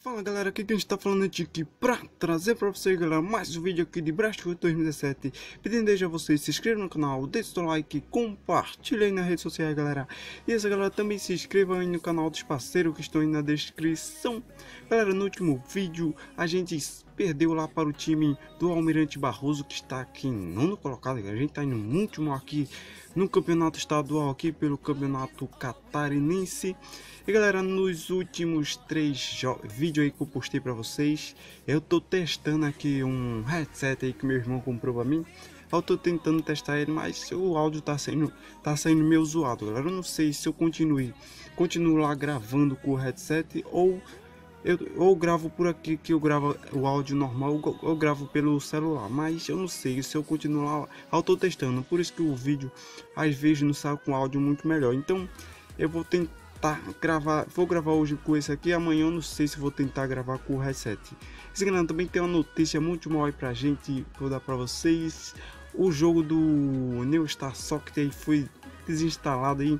Fala galera, aqui que a gente tá falando de aqui pra trazer pra vocês galera mais um vídeo aqui de Brasfoot 2017 Pedindo desde a vocês se inscrevam no canal, deixe o like, compartilhem nas redes sociais galera. E essa galera também se inscrevam aí no canal dos parceiros que estão aí na descrição. Galera, no último vídeo a gente perdeu lá para o time do Almirante Barroso que está aqui em nono colocado A gente tá indo no último aqui no campeonato estadual aqui pelo campeonato catarinense e galera, nos últimos três vídeos aí que eu postei para vocês, eu tô testando aqui um headset aí que meu irmão comprou para mim. Eu tô tentando testar ele, mas o áudio tá saindo, tá saindo meio zoado, galera. Eu não sei se eu continue, lá gravando com o headset ou eu ou gravo por aqui que eu gravo o áudio normal ou gravo pelo celular, mas eu não sei se eu continuar lá. Eu tô testando, por isso que o vídeo às vezes não sai com áudio muito melhor. Então eu vou tentar gravar, vou gravar hoje com esse aqui, amanhã eu não sei se vou tentar gravar com o reset. Esse galera também tem uma notícia muito mal pra gente, vou dar pra vocês. O jogo do New Star Socket foi desinstalado aí.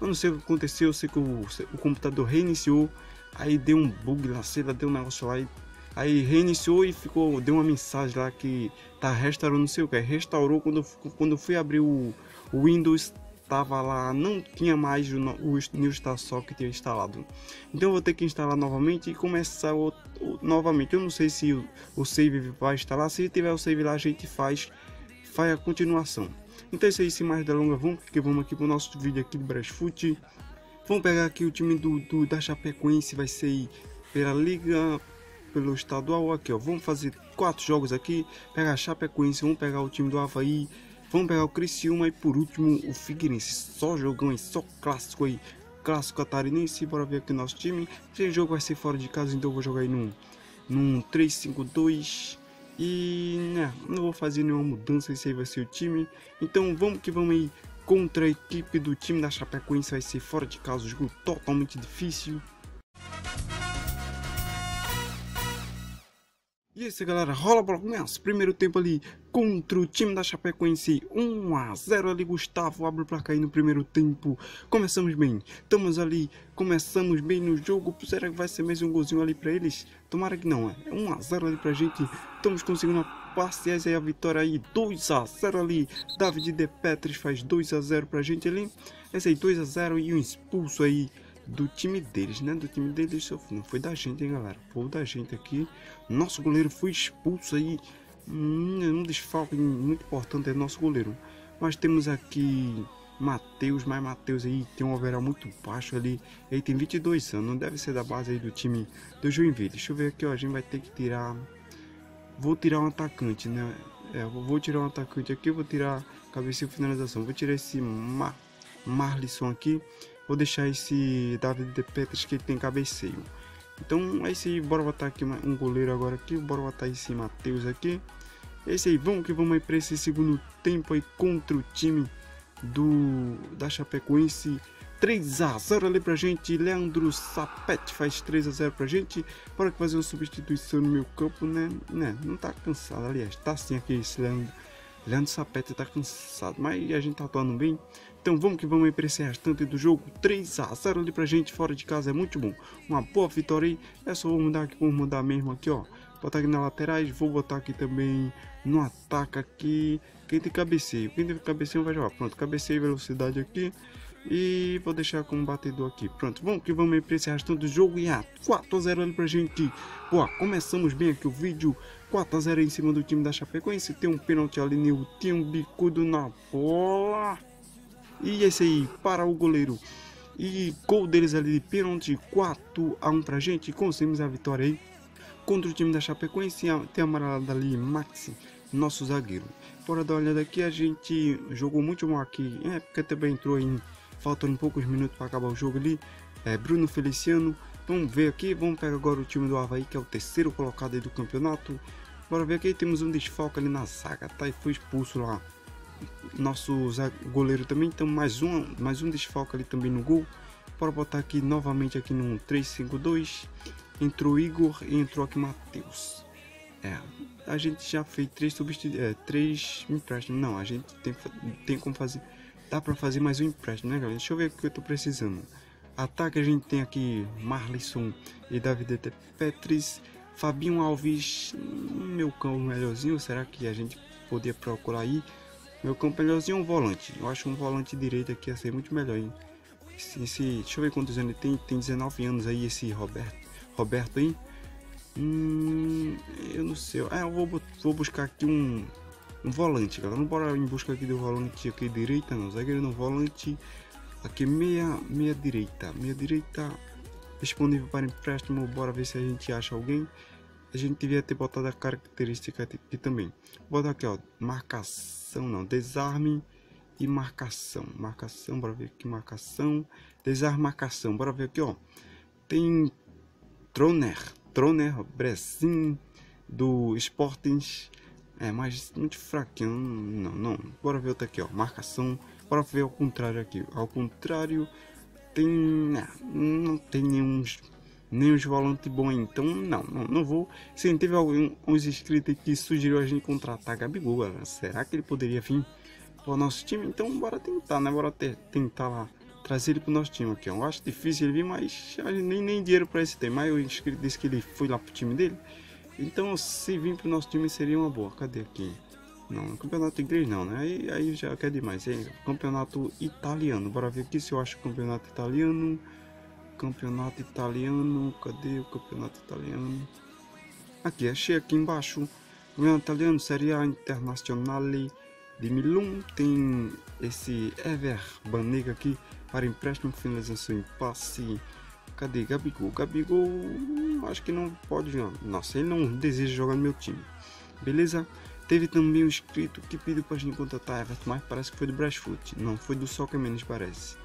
Eu não sei o que aconteceu, eu sei que o, o computador reiniciou, aí deu um bug sei lá, deu um negócio lá e aí reiniciou e ficou, deu uma mensagem lá que tá restaurando, não sei o que, restaurou quando, quando fui abrir o, o Windows estava lá, não tinha mais o, o New Star Socket instalado. Então vou ter que instalar novamente e começar o, o, novamente. Eu não sei se o, o save vai instalar, se tiver o save lá a gente faz, faz a continuação. Então é isso aí, sem mais delongas, vamos, que vamos aqui para o nosso vídeo aqui do Brasfoot. Vamos pegar aqui o time do, do da Chapecoense, vai ser pela Liga, pelo estadual aqui, ó. Vamos fazer quatro jogos aqui, pegar a Chapecoense, vamos pegar o time do Havaí, Vamos pegar o Criciúma e por último o Figueirense. Só jogão aí, só clássico aí. Clássico catarinense, bora ver aqui o nosso time. Esse jogo vai ser fora de casa, então eu vou jogar aí num, num 3-5-2. E né, não vou fazer nenhuma mudança, esse aí vai ser o time. Então vamos que vamos aí contra a equipe do time da Chapecoense. Vai ser fora de casa, um jogo totalmente difícil. E esse galera, rola começa. Primeiro tempo ali contra o time da Chapecoense, 1 a 0 ali, Gustavo abre o placar aí no primeiro tempo, começamos bem, estamos ali, começamos bem no jogo, será que vai ser mais um golzinho ali para eles? Tomara que não, é. 1 a 0 ali pra gente, estamos conseguindo parciais aí a vitória aí, 2 a 0 ali, David De Petris faz 2 a 0 pra gente ali, esse aí 2 a 0 e um expulso aí do time deles, né? Do time deles, não foi da gente, hein, galera? Foi da gente aqui. Nosso goleiro foi expulso aí. Hum, um desfalque muito importante é nosso goleiro. Nós temos aqui Matheus, mas Matheus aí tem um overall muito baixo ali. Ele tem 22 anos, não deve ser da base aí do time do Joinville. Deixa eu ver aqui, ó. A gente vai ter que tirar. Vou tirar um atacante, né? É, vou tirar um atacante aqui, vou tirar cabeça e finalização. Vou tirar esse Mar Marlisson aqui. Vou deixar esse David de Petras que ele tem cabeceio. Então é isso aí, bora botar aqui um goleiro agora aqui, bora botar esse Matheus aqui. É isso aí, vamos que vamos aí para esse segundo tempo aí contra o time do da Chapecoense. 3 a 0 ali pra gente, Leandro Sapete faz 3 a 0 pra gente. Bora fazer uma substituição no meu campo, né? né? Não tá cansado, aliás, tá sim aqui esse Leandro. Leandro Sapete tá cansado, mas a gente tá atuando bem. Então vamos que vamos aí para esse restante do jogo. 3 a 0 ali pra gente fora de casa é muito bom. Uma boa vitória aí. É só vou mudar aqui, vou mudar mesmo aqui, ó. Botar aqui na laterais, vou botar aqui também no ataque aqui. Quem tem cabeceio, quem tem cabeceio vai jogar. Pronto, cabeceio velocidade aqui. E vou deixar como batedor aqui. Pronto, vamos que vamos aí para esse restante do jogo. E a 4 a 0 ali pra gente. Boa, começamos bem aqui o vídeo. 4 a 0 em cima do time da Chapecoense. Tem um pênalti ali, Nil. Tem um bicudo na bola. E esse aí para o goleiro. E gol deles ali de pênalti 4 a 1 pra gente. Conseguimos a vitória aí contra o time da Chapecoense. Tem a amarelada ali, Maxi, nosso zagueiro. Bora dar uma olhada aqui, a gente jogou muito mal aqui. É, porque também entrou em faltando poucos minutos para acabar o jogo ali. É, Bruno Feliciano. Vamos ver aqui, vamos pegar agora o time do Havaí, que é o terceiro colocado do campeonato. Bora ver aqui, temos um desfalque ali na zaga, tá? E foi expulso lá nosso goleiro também, então mais um, mais um desfalque ali também no gol. Para botar aqui novamente aqui no 3-5-2. Entrou Igor e entrou aqui Matheus. É, a gente já fez três substituições, é, três empréstimos. Não, a gente tem, tem como fazer, dá pra fazer mais um empréstimo, né, galera? Deixa eu ver o que eu tô precisando. Ataque a gente tem aqui Marlisson e David Petris, Fabinho Alves, meu cão melhorzinho, será que a gente podia procurar aí? Meu campo melhorzinho é um volante, eu acho um volante direito aqui ia ser muito melhor, hein? Esse, esse, deixa eu ver quantos anos ele tem, tem 19 anos aí esse Roberto, Roberto aí. Hum, eu não sei. Ah, eu vou, vou buscar aqui um, um volante, galera. Não bora em busca aqui do volante aqui direita, não. Zagueiro no volante. Aqui meia, meia direita. Meia direita disponível para empréstimo. Bora ver se a gente acha alguém. A gente devia ter botado a característica aqui também. Vou botar aqui, ó. Marcação, não. Desarme e marcação. Marcação, bora ver aqui. Marcação. Desarme, marcação. Bora ver aqui, ó. Tem Troner. Troner, Bressin do Sporting. É, mas muito fraquinho. Não, não. Bora ver outra aqui, ó. Marcação. Bora ver ao contrário aqui. Ao contrário, tem. Não, não tem nenhum. Nenhum volante bom então não, não, não vou. Se teve alguns inscritos que sugeriu a gente contratar Gabigol, galera. Será que ele poderia vir para o nosso time? Então bora tentar, né? Bora ter, tentar lá trazer ele pro nosso time aqui. Eu acho difícil ele vir, mas nem, nem dinheiro para esse tem. Mas o inscrito disse que ele foi lá pro time dele. Então se vir pro nosso time seria uma boa. Cadê aqui? Não, campeonato inglês não, né? Aí, aí já quer demais. Hein? Campeonato italiano. Bora ver aqui se eu acho campeonato italiano. Campeonato italiano. Cadê o campeonato italiano? Aqui, achei aqui embaixo. Campeonato italiano, Serie A Internazionale de Milum. Tem esse Ever Banega aqui para empréstimo, finalização em passe. Cadê Gabigol? Gabigol, acho que não pode. Não. Nossa, ele não deseja jogar no meu time. Beleza? Teve também um inscrito que pediu para a gente contratar Everton, mas parece que foi do Brasfoot. Não, foi do Soccer Menos, parece.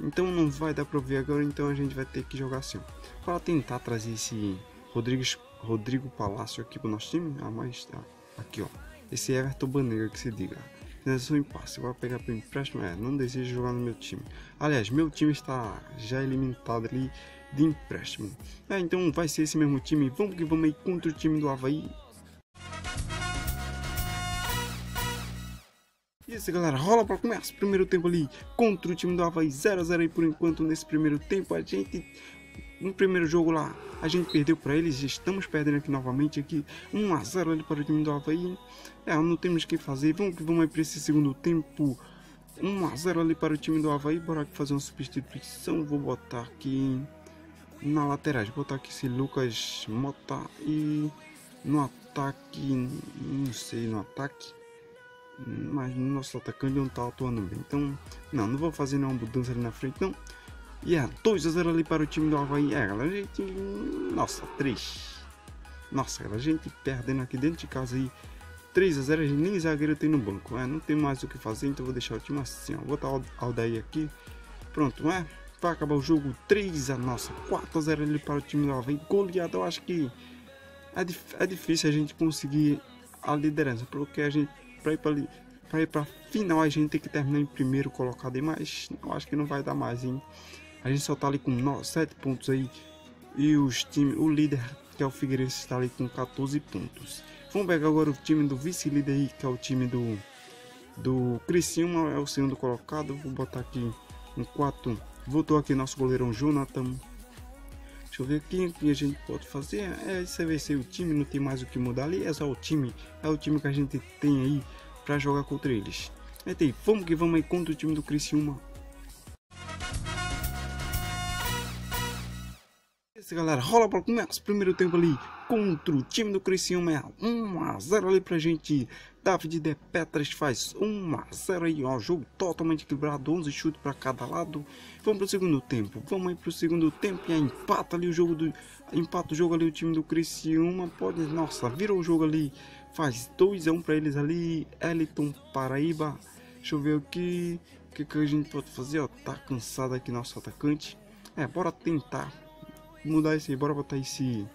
Então não vai dar para ver agora, então a gente vai ter que jogar assim. Para tentar trazer esse Rodrigues, Rodrigo Palácio aqui para o nosso time. Ah, mas tá. Aqui, ó. Esse Everton Banega que se diga. Finalização em passe. Agora pegar para empréstimo. É, não desejo jogar no meu time. Aliás, meu time está já eliminado ali de empréstimo. É, então vai ser esse mesmo time. Vamos que vamos aí contra o time do Havaí. Isso galera, rola para começar primeiro tempo ali contra o time do Havaí 0x0 aí por enquanto nesse primeiro tempo a gente no primeiro jogo lá a gente perdeu para eles, estamos perdendo aqui novamente aqui 1 a 0 ali para o time do Havaí. É, não temos o que fazer. Vamos que vamos para esse segundo tempo. 1 a 0 ali para o time do Havaí. Bora aqui fazer uma substituição. Vou botar aqui na lateral. Vou botar aqui esse Lucas Mota e no ataque, não sei, no ataque. Mas no nosso atacante não está atuando bem. Então, não, não vou fazer nenhuma mudança ali na frente, não. E yeah, 2 a 0 ali para o time do Havaí. É, galera, a gente. Nossa, 3. Nossa, galera, a gente perdendo aqui dentro de casa aí. 3 a 0 a gente nem zagueiro tem no banco. É, não tem mais o que fazer, então vou deixar o time assim, ó. Vou botar o Aldair aqui. Pronto, é. Vai acabar o jogo 3 a nossa. 4 a 0 ali para o time do Havaí. Goleado, eu acho que é, é difícil a gente conseguir a liderança, porque a gente, para ir para para ir para final, a gente tem que terminar em primeiro colocado, mas eu acho que não vai dar mais, hein. A gente só tá ali com 7 pontos aí. E os time, o líder, que é o Figueirense, está ali com 14 pontos. Vamos pegar agora o time do vice-líder aí, que é o time do, do Criciúma, é o segundo colocado. Vou botar aqui um 4. Voltou aqui nosso goleirão Jonathan. Deixa eu ver aqui o que a gente pode fazer. É, esse vai ser o time, não tem mais o que mudar ali. É só o time, é o time que a gente tem aí para jogar contra eles. É, tem, vamos que vamos aí contra o time do Criciúma. Galera. Rola para começar o primeiro tempo ali contra o time do Criciúma. 1 a 0 ali pra gente. David De Petras faz 1 a 0 aí, ó. Jogo totalmente equilibrado, 11 chutes para cada lado. Vamos pro segundo tempo. Vamos aí pro segundo tempo e aí empata ali o jogo do empata o jogo ali o time do Criciúma. Pode, nossa, virou o jogo ali. Faz 2 a 1 para eles ali. Eliton Paraíba. Deixa eu ver aqui o que, que a gente pode fazer, ó. Tá cansado aqui nosso atacante. É, bora tentar mudar aí, bora botar esse...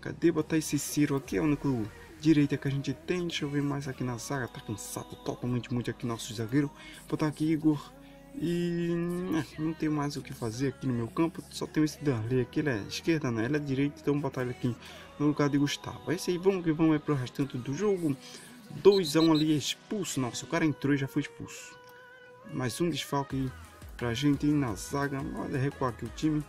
Cadê botar esse Ciro aqui? É o único direita que a gente tem. Deixa eu ver mais aqui na zaga. Tá cansado totalmente muito aqui nosso zagueiro. Botar aqui Igor E né, não tenho mais o que fazer aqui no meu campo, só tenho esse Darley aqui, ele é esquerda, né? Ele é direita, então vou botar ele aqui no lugar de Gustavo. É isso aí, vamos que vamos é pro restante do jogo. 2 a 1 um ali expulso, nossa, o cara entrou e já foi expulso. Mais um desfalque pra gente na zaga, olha, recuar aqui o time.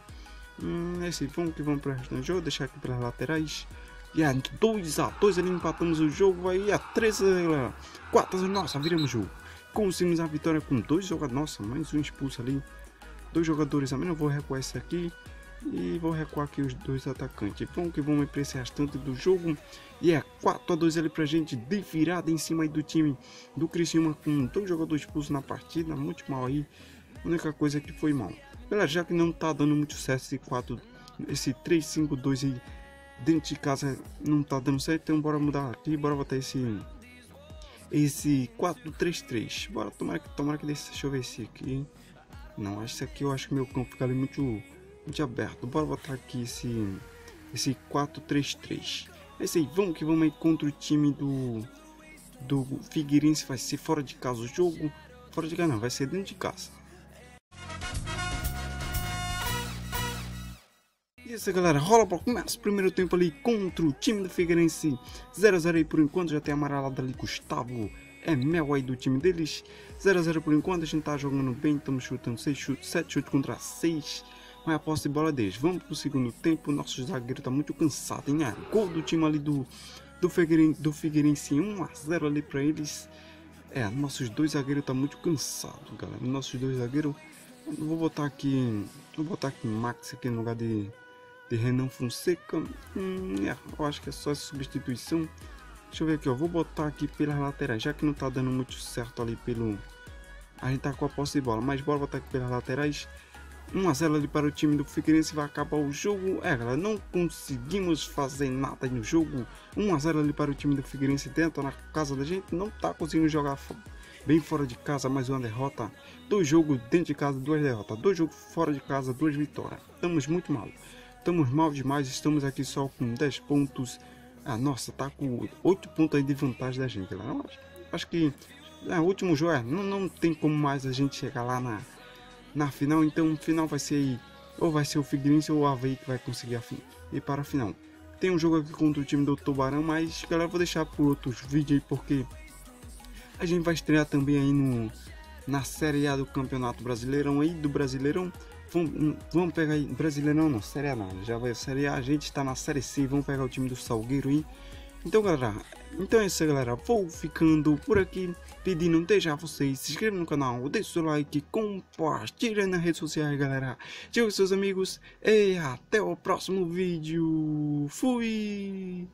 Hum, é isso aí, vamos que vamos pro restante do jogo, deixar aqui pelas laterais. E a 2 a 2 ali empatamos o jogo, aí a 3 a 4 a nossa, viramos o jogo. Conseguimos a vitória com dois jogadores. Nossa, mais um expulso ali. Dois jogadores a menos. Vou recuar esse aqui. E vou recuar aqui os dois atacantes. Vamos que vamos para esse restante do jogo. E é 4 a 2 ali pra gente. De virada em cima aí do time do Criciúma. Com dois jogadores expulsos na partida. Muito mal aí. A única coisa que foi mal. Galera, já que não tá dando muito certo esse 4. Esse 3-5-2 aí. Dentro de casa não tá dando certo. Então bora mudar aqui. Bora botar esse esse 4-3-3. Bora, tomara que, tomara que desse. Deixa eu ver esse aqui. Não, esse aqui eu acho que meu campo fica ali muito, muito aberto. Bora botar aqui esse, esse 4-3-3. É isso aí, vamos que vamos aí contra o time do, do Figueirense. Vai ser fora de casa o jogo. Fora de casa não, vai ser dentro de casa. Isso galera, rola para o primeiro tempo ali contra o time do Figueirense. 0x0 aí por enquanto, já tem amarelado ali Gustavo, é mel aí do time deles. 0x0 por enquanto, a gente tá jogando bem, estamos chutando 6 chutes, 7 chutes contra 6 mas a posse de bola deles, vamos pro segundo tempo, nosso zagueiro tá muito cansado, hein, ah, gol do time ali do, do, Figueirense, do Figueirense 1x0 ali para eles. É, nossos dois zagueiros tá muito cansado, galera, nossos dois zagueiros vou botar aqui, vou botar aqui Max aqui no lugar de de Renan Fonseca. Hum, é, eu acho que é só essa substituição. Deixa eu ver aqui, ó. Vou botar aqui pelas laterais, já que não tá dando muito certo ali pelo. A gente tá com a posse de bola, mas bora botar aqui pelas laterais. 1 a 0 ali para o time do Figueirense vai acabar o jogo. É, galera, não conseguimos fazer nada no jogo. 1 a 0 ali para o time do Figueirense dentro na casa da gente. Não tá conseguindo jogar bem fora de casa, mais uma derrota. Dois jogos dentro de casa, duas derrotas. Dois jogos fora de casa, duas vitórias. Estamos muito mal. Estamos mal demais, estamos aqui só com 10 pontos. Ah, nossa, tá com 8 pontos aí de vantagem da gente, galera. Acho, acho que é, o último jogo é, não, não tem como mais a gente chegar lá na, na final. Então, final vai ser aí, ou vai ser o Figueirense ou o Havaí que vai conseguir a fim, ir para a final. Tem um jogo aqui contra o time do Tubarão, mas galera, vou deixar por outros vídeos aí porque a gente vai estrear também aí no na Série A do Campeonato Brasileirão aí do Brasileirão. Vamos, vamos pegar aí, Brasileirão não, Série A não, já vai Série A, a gente está na Série C, vamos pegar o time do Salgueiro aí. Então galera, então é isso galera, vou ficando por aqui, pedindo já vocês, se inscrevam no canal, deixe seu like, compartilhem nas redes sociais galera, diga seus amigos e até o próximo vídeo, fui!